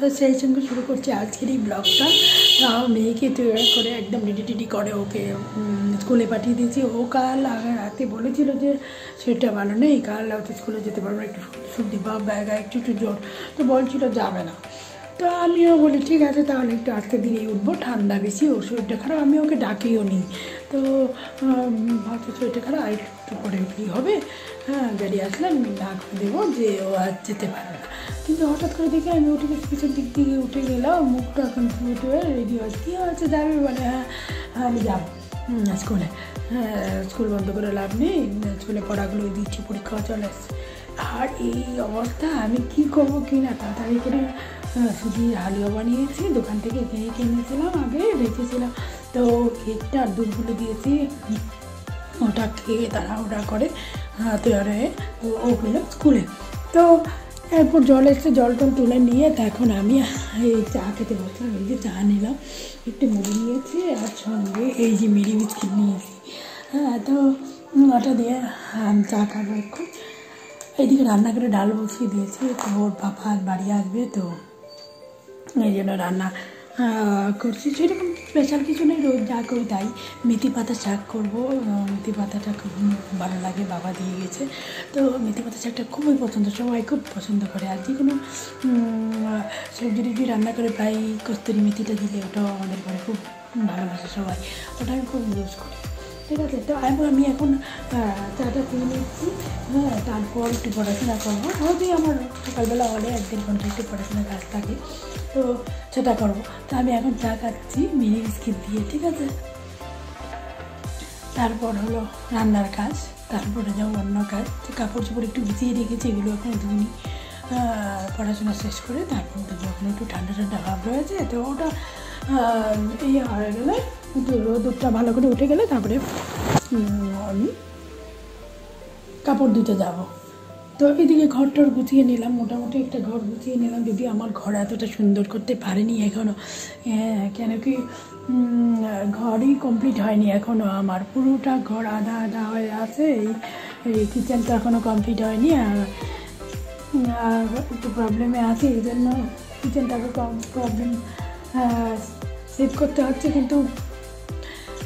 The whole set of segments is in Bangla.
তো সেই সঙ্গে শুরু করছি আজকের এই ব্লগটা। মেয়েকে তৈরি করে একদম রেডি টেডি করে ওকে স্কুলে পাঠিয়ে দিয়েছি। ও কাল রাতে বলেছিল যে সেটা ভালো নেই, কাল হয়তো স্কুলে যেতে পারব একটু সর্দি বা ব্যাগা, একটু একটু জ্বর। তো বলছিল যাবে না। তো আমিও বলি, ঠিক আছে, তাহলে একটু আজকে দিনেই উঠবো, ঠান্ডা বেশি, ও শরীরটা খারাপ, আমি ওকে ডাকিও নি। তো ভাবছি শরীরটা খারাপ, আর একটু পরে উঠলেই হবে। হ্যাঁ গাড়ি আসলে আমি ডাক দেবো যে ও আর যেতে পারবে না। কিন্তু হঠাৎ করে দেখে আমি উঠে গেছি পিছন দিক থেকে উঠে গেলাম মুখটা এখন ফুটে রেডি হয়েছে কী হয়েছে যাবে বলে হ্যাঁ হ্যাঁ, আমি যাব। স্কুলে। হ্যাঁ স্কুল বন্ধ করে লাভ নেই। স্কুলে পড়াগুলো দিচ্ছি পরীক্ষা চলে আসছে। আর এই অবস্থা আমি কি করব কি না তাড়াতাড়ি করে সুজির হালুয়া বানিয়েছি দোকান থেকে কেক কিনেছিলাম আগে রেখেছিলাম তো কেকটা আর দুধগুলো দিয়েছি। ওটা খেয়ে তারা ওটা করে তৈরি হয়ে ও গেলো স্কুলে। তো এরপর জল এসে জল টল তুলে নিয়ে এখন আমি এই চা খেতে বসলাম। এই যে চা নিলাম, একটু মুড়ি নিয়েছি আর সঙ্গে এই যে মিরি বিস্কিট নিয়েছি। হ্যাঁ তো ওটা দিয়ে চা খাব এখন। এইদিকে রান্না করে ডাল বসিয়ে দিয়েছি, তো ওর আজ বাড়ি আসবে, তো এই জন্য রান্না করছি। সেরকম স্পেশাল কিছু নেই, রোজ যা করি তাই। মেথি পাতা শাক করব। মেথি পাতাটা খুব ভালো লাগে, বাবা দিয়ে গেছে। তো মেথি পাতা শাকটা খুবই পছন্দ, সবাই খুব পছন্দ করে। আর যে কোনো সবজি টবজি রান্না করে প্রায় কস্তুরি মেথিটা দিলে ওটাও আমাদের ঘরে খুব ভালোবাসে সবাই। ওটা আমি খুব ইউজ করি। ঠিক আছে তো আমি এখন চাটা খেয়ে নিচ্ছি। হ্যাঁ তারপর একটু পড়াশোনা করব। হয়তো আমার সকালবেলা হলে এক ঘণ্টা একটু পড়াশোনার কাজ থাকে। তো সেটা করব। তো আমি এখন চা খাচ্ছি মিনি বিস্কিট দিয়ে ঠিক আছে? তারপর হলো রান্নার কাজ তারপরে যাও অন্য কাজ। কাপড় চোপড় একটু ভিজিয়ে রেখেছি এগুলো এখন আহ, পড়াশোনা শেষ করে তারপর যখন একটু ঠান্ডা ঠান্ডা ভাব রয়েছে তো ওটা ইয়ে হয়ে গেলে রোদটা ভালো করে উঠে গেলে তারপরে আমি কাপড় ধুতে যাব। তো এদিকে ঘরটর গুছিয়ে নিলাম মোটামুটি একটা ঘর গুছিয়ে নিলাম। যদি আমার ঘর এতটা সুন্দর করতে পারিনি এখনও হ্যাঁ, কেন কি ঘরই কমপ্লিট হয়নি এখনও আমার পুরোটা ঘর আধা আধা হয়ে আছে এই কিচেনটা এখনও কমপ্লিট হয়নি। আর একটু প্রবলেমে আছে এই জন্য কিচেনটাকে প্রবলেম সেভ করতে হচ্ছে কিন্তু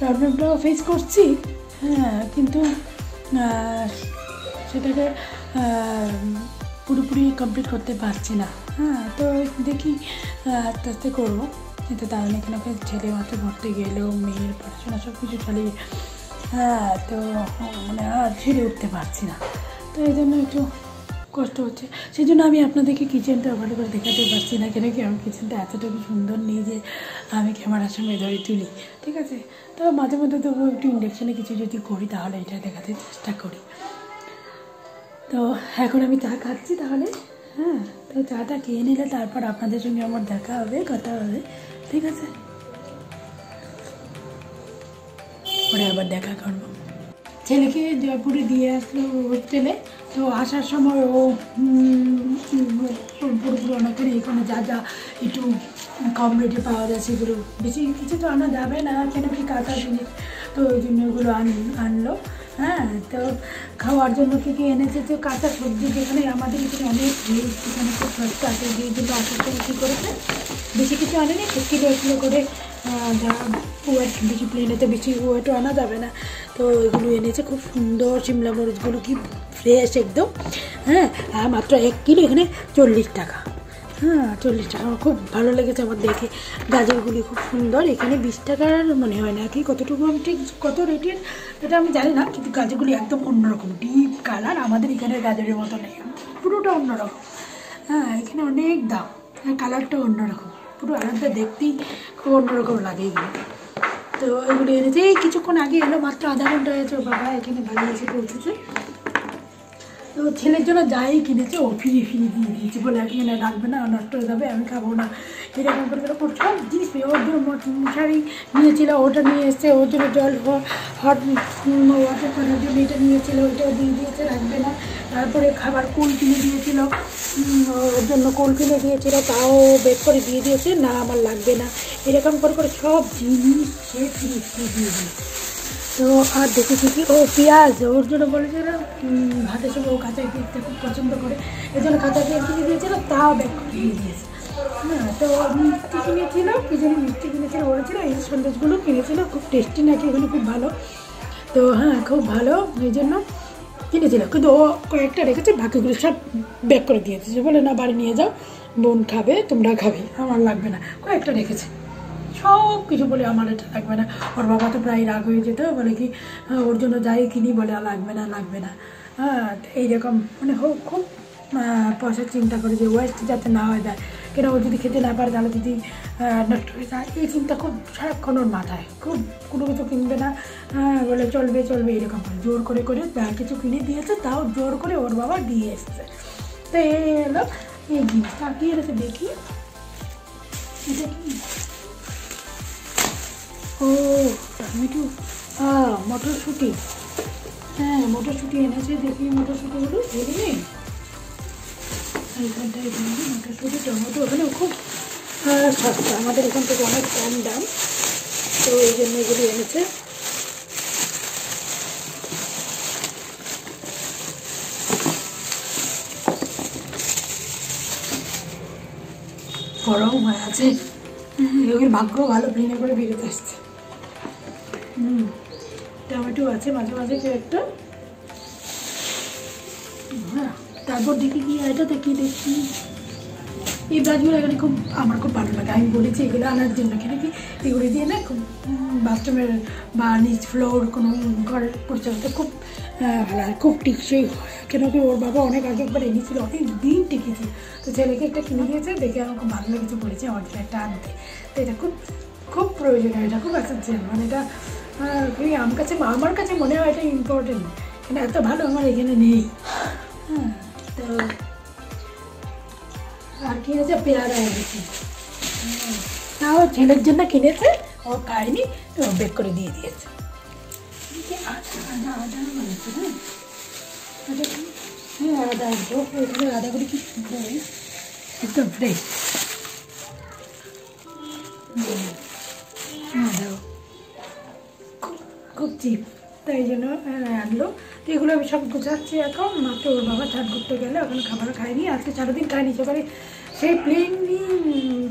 প্রবলেমটাও ফেস করছি। হ্যাঁ কিন্তু সেটাকে পুরোপুরি কমপ্লিট করতে পারছি না। হ্যাঁ তো দেখি আস্তে আস্তে করব। কিন্তু তার এখানে ছেলে মাত্র ভর্তি গেলেও মেয়ের পড়াশোনা সব কিছু চালিয়ে। হ্যাঁ তো মানে আর ছেড়ে উঠতে পারছি না। তো এই জন্য একটু কষ্ট হচ্ছে। সেই জন্য আমি আপনাদেরকে কিচেনটা ভালো করে দেখাতে পারছি না কেন কি আমার কিচেনটা এতটুকু সুন্দর নেই যে আমি ক্যামেরার সঙ্গে ধরে তুলি। ঠিক আছে? তো মাঝে মধ্যে তবু একটু ইন্ডাকশানে কিছু যদি করি তাহলে এটা দেখাতে চেষ্টা করি। তো এখন আমি চা খাচ্ছি তাহলে। হ্যাঁ তো চাটা খেয়ে নিলে তারপর আপনাদের সঙ্গে আমার দেখা হবে, কথা হবে। ঠিক আছে? পরে আবার দেখা করব। ছেলেকে জয়পুরে দিয়ে আসলো হোস্টেলে। তো আসার সময় ও পুরোপুরি অনেক এখানে যা যা একটু কম রেটে পাওয়া যায় সেগুলো। বেশি কিছু তো আনা যাবে না কেন কি কাঁচা জিনিস তো ওই জন্য ওগুলো আন আনলো। হ্যাঁ তো খাওয়ার জন্য কী কী এনেছে? তো কাঁচা সবজি যেখানে আমাদের এখানে অনেক ভিড় এখানে খুব সস্তা আছে দিয়ে যেগুলো আসার কী করেছে। বেশি কিছু আনেনি কিলো কিলো করে আহ, যা ওয়েট বেশি প্লেনেতে বেশি ওয়েটও আনা যাবে না। তো এগুলো এনেছে, খুব সুন্দর শিমলা মরিচগুলো কি ফ্রেশ একদম। হ্যাঁ আর মাত্র এক কিলো এখানে চল্লিশ টাকা। হ্যাঁ চল্লিশ টাকা। আমার খুব ভালো লেগেছে আমার দেখে। গাজরগুলি খুব সুন্দর। এখানে বিশ টাকার মনে হয় না কি কতটুকু আমি ঠিক কত রেটের এটা আমি জানি না, কিন্তু গাজরগুলি একদম অন্যরকম ডিপ কালার আমাদের এখানে গাজরের মতো নেই। পুরোটা অন্যরকম। হ্যাঁ এখানে অনেক দাম। আর কালারটা অন্যরকম। পুরো আলাদা দেখতেই খুব অন্যরকম লাগে এগুলো। তো এগুলো এনেছে এই কিছুক্ষণ আগে এলো মাত্র আধা ঘন্টা হয়েছে ওর বাবা এখানে বাড়ি এসে পৌঁছেছে তো ছেলের জন্য যাই কিনেছে, ও ফিরিয়ে ফিরিয়ে দিয়ে দিয়েছে। বলে এখানে রাখবে না, নষ্ট হয়ে যাবে, আমি খাব না। এরকম করে ওর সব জিনিস ওর জন্য মশারি নিয়েছিল, ওটা নিয়ে এসছে, ওর জন্য জল হট ওয়াটার করার জন্য এটা নিয়েছিল, ওইটাও দিয়ে দিয়েছে রাখবে না। তারপরে খাবার কুল কিনে দিয়েছিল ওর জন্য কুল কিনে দিয়েছিল, তাও বের করে দিয়ে দিয়েছে, না আমার লাগবে না। এরকম করে করে সব জিনিস সে ফিরিয়ে দিয়ে দিয়েছে। তো আর দেখেছি কি? ও পেঁয়াজ ওর জন্য বলেছিল উম, ভাতের সঙ্গে ও কাঁচা খেতে খুব পছন্দ করে। এই জন্য কাঁচা পেঁয়াজ কিনে দিয়েছিল তাও ব্যাগ দিয়ে দিয়েছে হ্যাঁ তো মিষ্টি কিনেছিল কি জানি মিষ্টি কিনেছিল বলেছিল এই সন্দেশগুলো কিনেছিল খুব টেস্টি নাকি এগুলো খুব ভালো। তো হ্যাঁ খুব ভালো এই জন্য কিনেছিল। কিন্তু ও কয়েকটা রেখেছে বাকিগুলো সব ব্যাক করে দিয়েছে। বলে না বাড়ি নিয়ে যাও বোন খাবে তোমরা খাবে আমার লাগবে না। কয়েকটা রেখেছে। সব কিছু বলে আমার এটা লাগবে না। ওর বাবা তো প্রায় রাগ হয়ে যেত বলে কি হ্যাঁ, ওর জন্য যাই কিনি বলে লাগবে না লাগবে না। হ্যাঁ এইরকম মানে হোক খুব পয়সার চিন্তা করে যে ওয়েস্ট যাতে না হয়ে যায় কেন ও যদি খেতে না পারে তাহলে যদি নষ্ট হয়ে যায় এই চিন্তা খুব সারাক্ষণ ওর মাথায়। খুব কোনো কিছু কিনবে না হ্যাঁ, বলে চলবে চলবে এরকম করে জোর করে করে যা কিছু কিনে দিয়েছে তাও জোর করে ওর বাবা দিয়ে এসছে। তো এই এলো এই জিনিসটা। কি এনেছে দেখি? এটা কি ও টমেটো হ্যাঁ মটরশুঁটি। হ্যাঁ মটরশুঁটি এনেছে দেখি মটরশুঁটিগুলো ভেবে নেই এইখানটায় ভেবে মটরশুঁটি টমেটো ওখানে খুব সস্তা। আমাদের এখান থেকে অনেক কম দাম। তো এই জন্য এগুলি এনেছে। গরম হয়ে আছে। ভাগ্য ভালো ভেঙে করে বেরোতে আসছে। হুম, টমেটো আছে, মাঝে মাঝে কেউ একটা। হ্যাঁ তারপর দেখি কি এটা দেখি দেখি এই ব্রাশগুলো এখানে খুব, আমার খুব ভালো লাগে। আমি বলেছি এগুলো আনার জন্য কেন কি এগুলো দিয়ে না খুব বাথরুমের বা নিচ ফ্লোর কোনো ঘরের পরিচর্যা খুব ভালো হয়, খুব টিকসই হয়। কেন কি ওর বাবা অনেক আগে একবার এনেছিল, অনেক দিন টিকেছে। তো ছেলেকে একটা কিনে দিয়েছে, দেখে আমার খুব ভালো লেগেছে, বলেছে আমার একটা আনতে। তো এটা খুব খুব প্রয়োজনীয়, এটা খুব এসেন্সিয়াল মানে এটা খুবই আমার কাছে আমার কাছে মনে হয় এটা ইম্পর্টেন্ট কিন্তু এত ভালো আমার এখানে নেই। হ্যাঁ তো আর কি হয়েছে? পেয়ারা এনেছি। তাও ছেলের জন্য কিনেছে, ও খায়নি, তো বেক করে দিয়ে দিয়েছে। আদা আদা আদা আদা? হ্যাঁ আদা কি আদাও খুব চিপ তাই জন্য আনলো। তো এগুলো আমি সব গোছাচ্ছি এখন। মাত্র ওর বাবা চান করতে গেলে ওখানে খাবার খাইনি আজকে সারাদিন খাইনি সকালে সেই প্লেন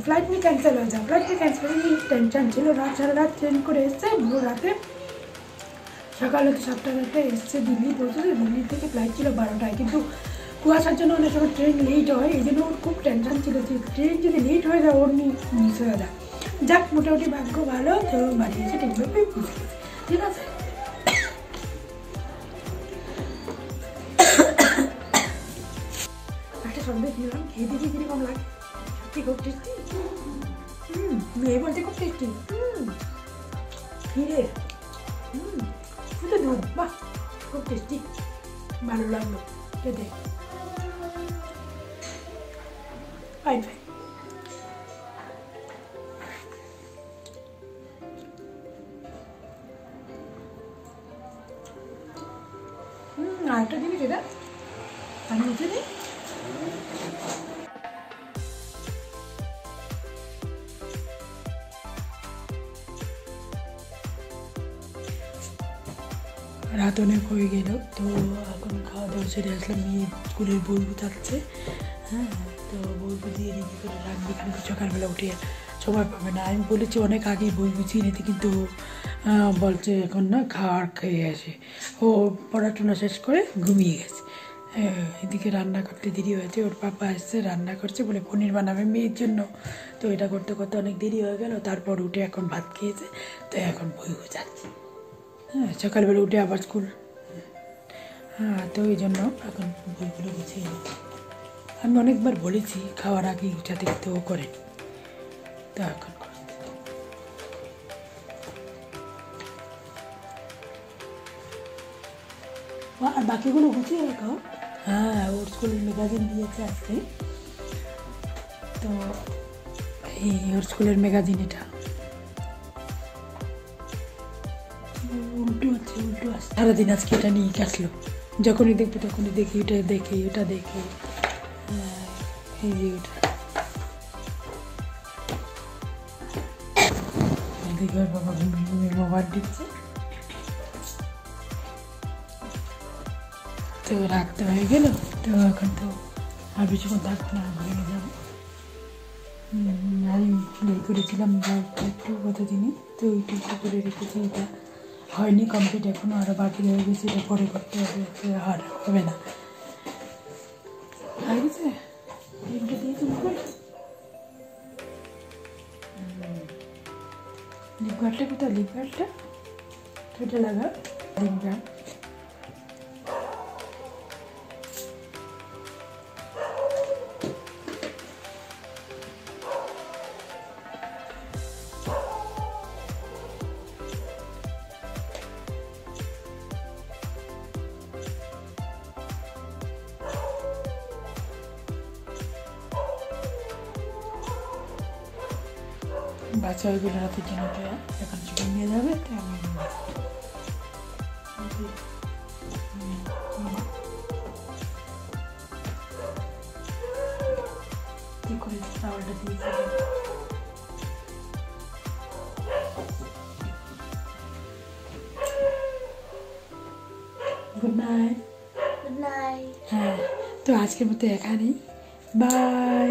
ফ্লাইট নিয়ে ক্যান্সেল হয়ে যায় ফ্লাইট নিয়ে ক্যান্সেল হয়ে টেনশন ছিল। রাত, সারা রাত ট্রেন করে এসছে, ভোর রাতে। সকালে তো সাতটা রাতে এসছে দিল্লি, পৌঁছেছে। দিল্লি থেকে ফ্লাইট ছিল বারোটায়। কিন্তু কুয়াশার জন্য অনেক সময় ট্রেন লেট হয়। এই জন্য ওর খুব টেনশন ছিল যে ট্রেন যদি লেট হয়ে যায়, ওর মিস হয়ে যায়। যাক, মোটামুটি ভাগ্য ভালো, তো বাড়ি এসে ঠিকভাবে। ঠিক আছে? একটা সন্দেশ নিলাম খেয়ে দেখি কীরকম লাগে? সত্যি খুব টেস্টি হুম, মেয়ে বলতে খুব টেস্টি হুম ফিরে হুম বাহ, খুব টেস্টি ভালো লাগল। খেতে ফাইন ফাইন রাত অনেক হয়ে গেল, তো এখন খাওয়া দাওয়া সেরে আসলাম, মেয়ে স্কুলের বই বুঝাচ্ছে হ্যাঁ তো বই দিয়ে রেডি করে রাখবে কিন্তু সকালবেলা উঠে সময় পাবে না। আমি বলেছি অনেক আগেই বই বুঝিয়ে নিতে, কিন্তু বলছে এখন না খাওয়ার খেয়ে আসে। ও পড়াশোনা শেষ করে ঘুমিয়ে গেছে। এদিকে রান্না করতে দেরি হয়েছে, ওর পাপা এসছে, রান্না করছে বলে পনির বানাবে মেয়ের জন্য। তো এটা করতে করতে অনেক দেরি হয়ে গেল, তারপর উঠে এখন ভাত খেয়েছে, তো এখন বই বুঝাচ্ছে হ্যাঁ সকালবেলা উঠে আবার স্কুল। হ্যাঁ তো এই জন্য এখন বইগুলো গুছিয়ে আমি অনেকবার বলেছি, খাওয়ার আগে কিন্তু ও করেনি তো এখন আর বাকিগুলো গুছিয়ে রাখো। হ্যাঁ ওর স্কুলের ম্যাগাজিন দিয়েছে আজকে। তো এই ওর স্কুলের ম্যাগাজিন এটা। উল্টো আছে উল্টো আছে। সারাদিন আজকে এটা নিয়ে আসলো যখনই দেখব তখনই দেখি এটা দেখি ওটা দেখি। হ্যাঁ, মোবাইল দিচ্ছে তো রাখতে হয়ে গেল। তো এখন তো আর বেশিক্ষণ থাকব না ভেঙে যাব। আমি করেছিলাম একটু কত দিনে তো ওইটুকু করে রেখেছি এটা। হয়নি কমপ্লিট এখনও আরও বাকি রয়ে গেছে, এটা পরে করতে হবে আর হবে না। হয়ে গেছে? লিপটা দিয়েছ মুখে লিপ গার্ডটা কোথায়? লিপ গার্ডটা? সেটা লাগা লিপ গার্ড। বাচ্চা ওইগুলো রাতের জন্য এখন চিকেন নিয়ে যাবে তো আমি কি করে চাওয়ালটা দিয়েছি গুড নাইট. হ্যাঁ তো আজকের মতো এখানেই। বাই.